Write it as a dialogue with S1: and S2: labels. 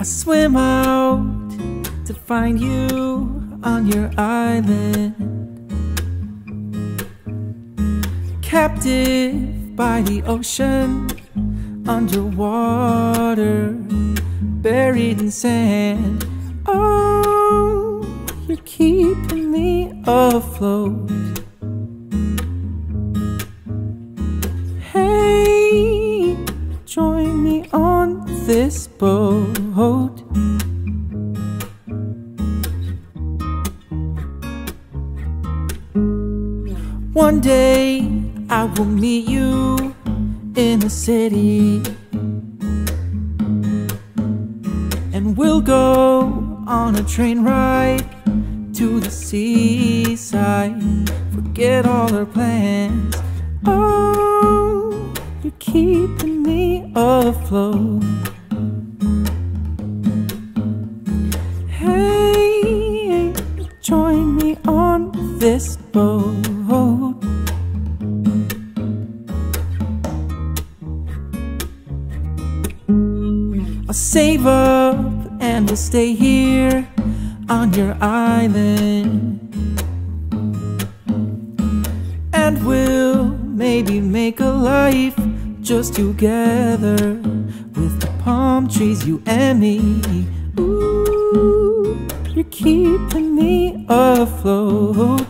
S1: I swim out to find you on your island. Captive by the ocean, underwater, buried in sand. Oh, you're keeping me afloat. Hey, join me this boat. One day I will meet you in the city. And we'll go on a train ride to the seaside. Forget all our plans. Oh, you're keeping me afloat. Hey, join me on this boat. I'll save up and we'll stay here on your island. And we'll maybe make a life just together with the palm trees, you and me. Ooh, you're keeping me afloat.